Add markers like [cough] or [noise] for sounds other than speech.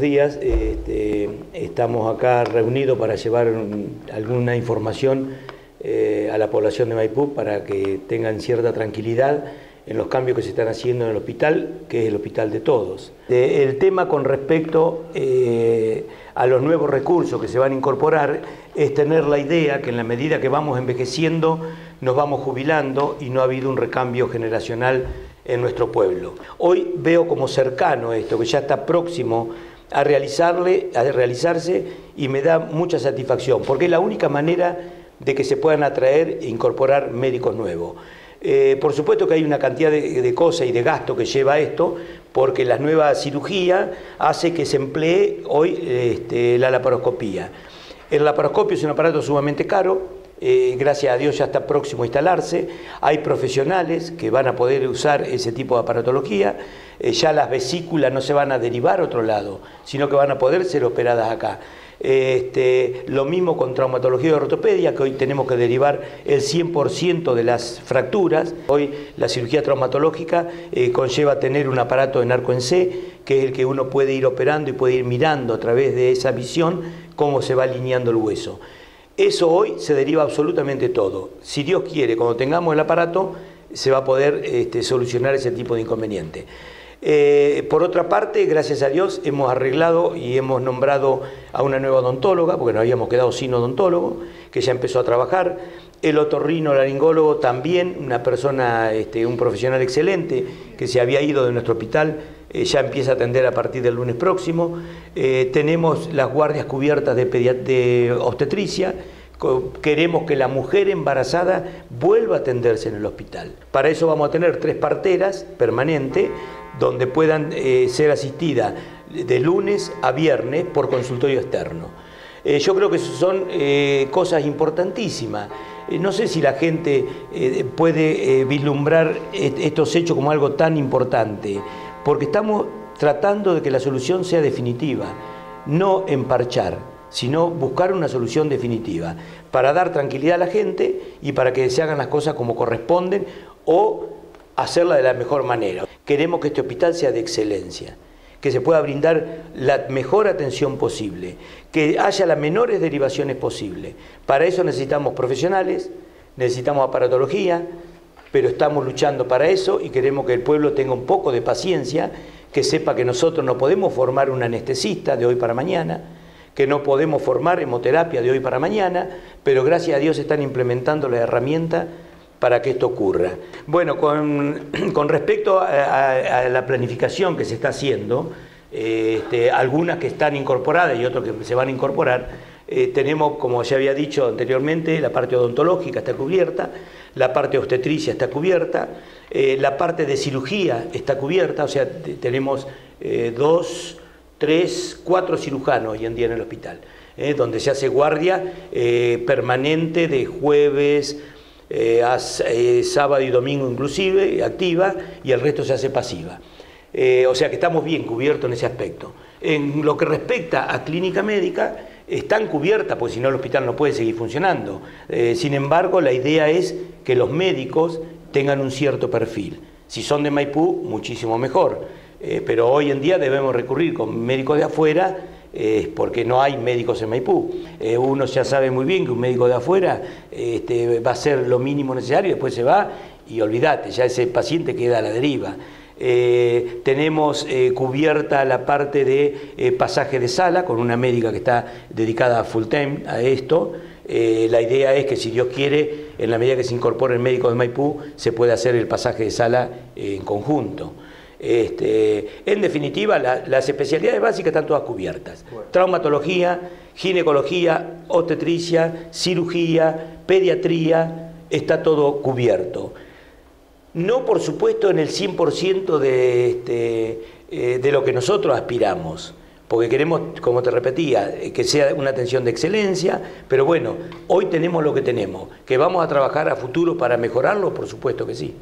días. Este, estamos acá reunidos para llevar alguna información eh, a la población de Maipú para que tengan cierta tranquilidad en los cambios que se están haciendo en el hospital, que es el hospital de todos. el tema con respecto eh, a los nuevos recursos que se van a incorporar es tener la idea que en la medida que vamos envejeciendo nos vamos jubilando y no ha habido un recambio generacional en nuestro pueblo. Hoy veo como cercano esto, que ya está próximo a, realizarle, a realizarse y me da mucha satisfacción, porque es la única manera de que se puedan atraer e incorporar médicos nuevos. Eh, por supuesto que hay una cantidad de, cosas y de gasto que lleva esto, porque la nueva cirugía hace que se emplee hoy este, la laparoscopía. El laparoscopio es un aparato sumamente caro, eh, gracias a Dios ya está próximo a instalarse, hay profesionales que van a poder usar ese tipo de aparatología, eh, ya las vesículas no se van a derivar a otro lado, sino que van a poder ser operadas acá. Este, lo mismo con traumatología y ortopedia, que hoy tenemos que derivar el 100% de las fracturas. Hoy la cirugía traumatológica eh, conlleva tener un aparato en arco en C, que es el que uno puede ir operando y puede ir mirando a través de esa visión cómo se va alineando el hueso. Eso hoy se deriva absolutamente todo. Si Dios quiere, cuando tengamos el aparato, se va a poder este, solucionar ese tipo de inconveniente. Eh, por otra parte, gracias a Dios, hemos arreglado y hemos nombrado a una nueva odontóloga, porque nos habíamos quedado sin odontólogo, que ya empezó a trabajar. El otorrino laringólogo también, una persona, este, un profesional excelente, que se había ido de nuestro hospital eh, ya empieza a atender a partir del lunes próximo. Eh, tenemos las guardias cubiertas de, de obstetricia. Queremos que la mujer embarazada vuelva a atenderse en el hospital. Para eso vamos a tener tres parteras permanentes donde puedan eh, ser asistidas de lunes a viernes por consultorio externo. yo creo que son cosas importantísimas. no sé si la gente puede vislumbrar estos hechos como algo tan importante porque estamos tratando de que la solución sea definitiva, no emparchar, sino buscar una solución definitiva, para dar tranquilidad a la gente y para que se hagan las cosas como corresponden o hacerla de la mejor manera. Queremos que este hospital sea de excelencia, que se pueda brindar la mejor atención posible, que haya las menores derivaciones posibles. Para eso necesitamos profesionales, necesitamos aparatología, pero estamos luchando para eso y queremos que el pueblo tenga un poco de paciencia, que sepa que nosotros no podemos formar un anestesista de hoy para mañana, que no podemos formar hemoterapia de hoy para mañana, pero gracias a Dios están implementando la herramienta para que esto ocurra. Bueno, con, [clears throat] respecto a, la planificación que se está haciendo, este, algunas que están incorporadas y otras que se van a incorporar, eh, tenemos, como ya había dicho anteriormente, la parte odontológica está cubierta, la parte obstetricia está cubierta, eh, la parte de cirugía está cubierta, o sea, tenemos eh, dos, tres, cuatro cirujanos hoy en día en el hospital, donde se hace guardia permanente de jueves, a, sábado y domingo inclusive, activa, y el resto se hace pasiva. o sea que estamos bien cubiertos en ese aspecto. En lo que respecta a clínica médica, están cubiertas, porque si no el hospital no puede seguir funcionando. Eh, sin embargo, la idea es que los médicos tengan un cierto perfil. Si son de Maipú, muchísimo mejor. Eh, pero hoy en día debemos recurrir con médicos de afuera eh, porque no hay médicos en Maipú. uno ya sabe muy bien que un médico de afuera este, va a ser lo mínimo necesario, después se va y olvídate, ya ese paciente queda a la deriva. Eh, tenemos eh, cubierta la parte de eh, pasaje de sala con una médica que está dedicada full time a esto. la idea es que si Dios quiere, en la medida que se incorpore el médico de Maipú, se puede hacer el pasaje de sala en conjunto. Este, en definitiva, las especialidades básicas están todas cubiertas. Traumatología, ginecología, obstetricia, cirugía, pediatría, está todo cubierto. No, por supuesto, en el 100% de, este, eh, de lo que nosotros aspiramos, porque queremos, como te repetía, eh, que sea una atención de excelencia, pero bueno, hoy tenemos lo que tenemos, que vamos a trabajar a futuro para mejorarlo, por supuesto que sí.